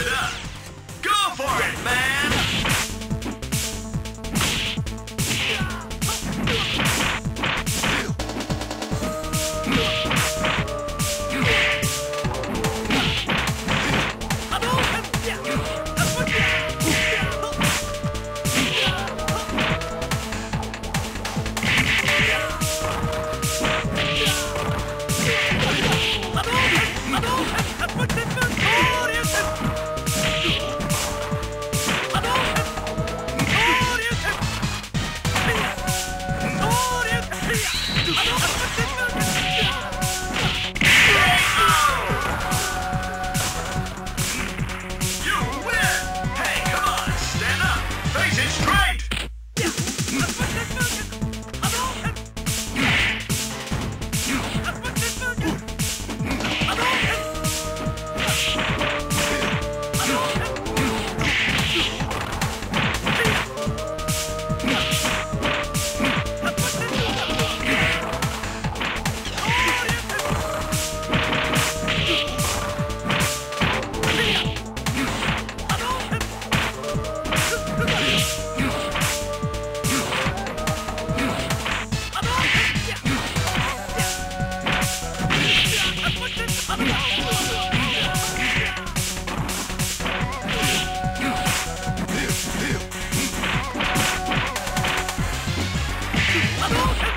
it up. あの